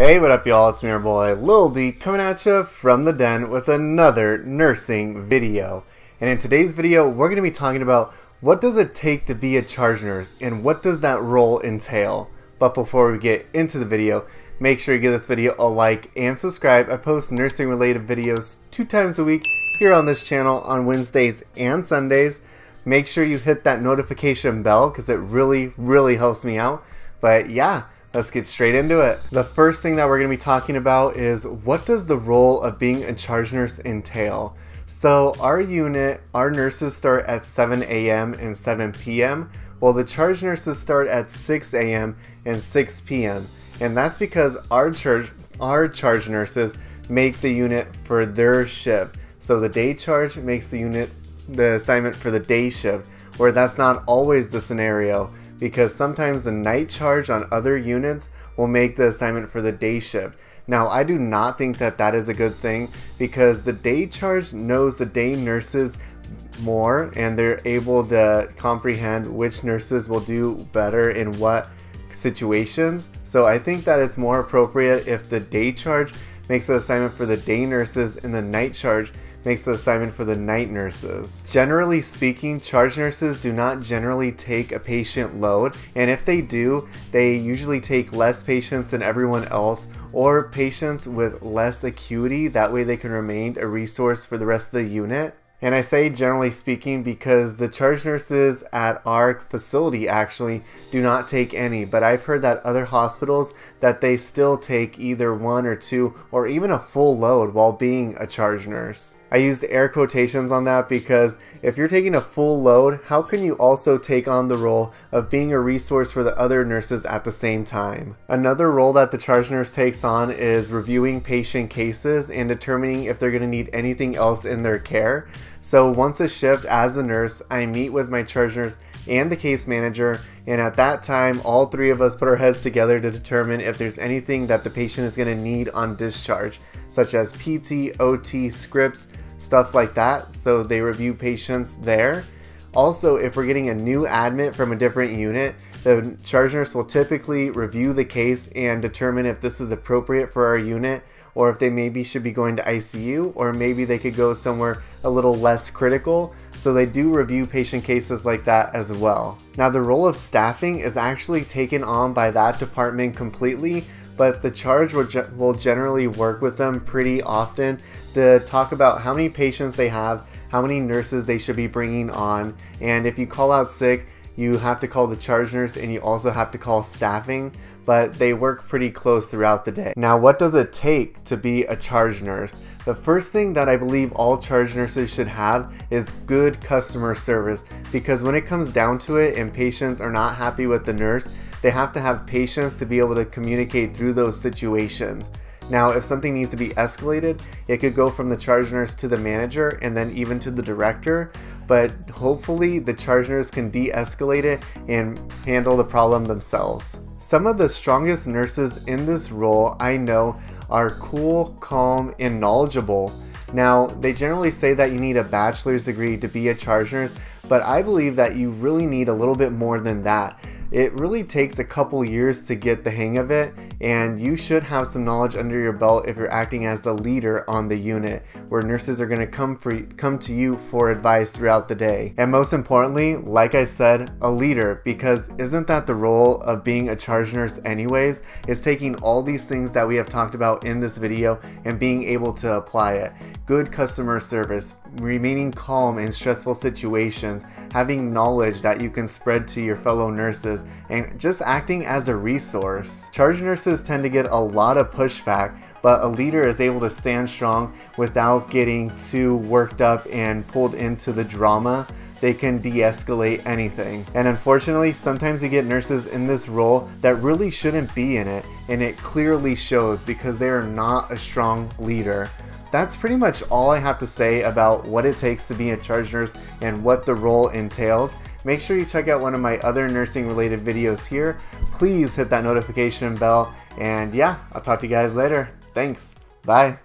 Hey, what up y'all? It's Mirror boy, Lil D, coming at you from the den with another nursing video. And in today's video, we're going to be talking about what does it take to be a charge nurse and what does that role entail. But before we get into the video, make sure you give this video a like and subscribe. I post nursing related videos two times a week here on this channel on Wednesdays and Sundays. Make sure you hit that notification bell because it really, really helps me out. But yeah, Let's get straight into it. The first thing that we're going to be talking about is what does the role of being a charge nurse entail? So our unit, our nurses start at 7 a.m. and 7 p.m. While the charge nurses start at 6 a.m. and 6 p.m. And that's because our charge, our charge nurses make the unit for their shift. So the day charge makes the unit the assignment for the day shift, where that's not always the scenario because sometimes the night charge on other units will make the assignment for the day shift. Now, I do not think that that is a good thing because the day charge knows the day nurses more and they're able to comprehend which nurses will do better in what situations. So I think that it's more appropriate if the day charge makes the assignment for the day nurses and the night charge makes the assignment for the night nurses. Generally speaking, charge nurses do not generally take a patient load, and if they do, they usually take less patients than everyone else or patients with less acuity, that way they can remain a resource for the rest of the unit. And I say generally speaking because the charge nurses at our facility actually do not take any, but I've heard that other hospitals that they still take either one or two or even a full load while being a charge nurse. I used air quotations on that because if you're taking a full load, how can you also take on the role of being a resource for the other nurses at the same time? Another role that the charge nurse takes on is reviewing patient cases and determining if they're going to need anything else in their care. So once a shift as a nurse, I meet with my charge nurse and the case manager and at that time all three of us put our heads together to determine if there's anything that the patient is going to need on discharge such as PT, OT, scripts, stuff like that. So they review patients there. Also, if we're getting a new admit from a different unit, the charge nurse will typically review the case and determine if this is appropriate for our unit or if they maybe should be going to ICU or maybe they could go somewhere a little less critical. So they do review patient cases like that as well. Now the role of staffing is actually taken on by that department completely but the charge will, ge will generally work with them pretty often to talk about how many patients they have, how many nurses they should be bringing on, and if you call out sick, you have to call the charge nurse and you also have to call staffing, but they work pretty close throughout the day. Now, what does it take to be a charge nurse? The first thing that I believe all charge nurses should have is good customer service because when it comes down to it and patients are not happy with the nurse, they have to have patience to be able to communicate through those situations. Now, if something needs to be escalated, it could go from the charge nurse to the manager and then even to the director, but hopefully the charge nurse can de-escalate it and handle the problem themselves. Some of the strongest nurses in this role I know are cool, calm, and knowledgeable. Now, they generally say that you need a bachelor's degree to be a charge nurse, but I believe that you really need a little bit more than that. It really takes a couple years to get the hang of it, and you should have some knowledge under your belt if you're acting as the leader on the unit, where nurses are going to come for come to you for advice throughout the day. And most importantly, like I said, a leader, because isn't that the role of being a charge nurse anyways? Is taking all these things that we have talked about in this video and being able to apply it. Good customer service, remaining calm in stressful situations, having knowledge that you can spread to your fellow nurses, and just acting as a resource. Charge nurses tend to get a lot of pushback, but a leader is able to stand strong without getting too worked up and pulled into the drama they can de-escalate anything. And unfortunately, sometimes you get nurses in this role that really shouldn't be in it, and it clearly shows because they are not a strong leader that's pretty much all I have to say about what it takes to be a charge nurse and what the role entails. Make sure you check out one of my other nursing related videos here. Please hit that notification bell and yeah, I'll talk to you guys later. Thanks. Bye.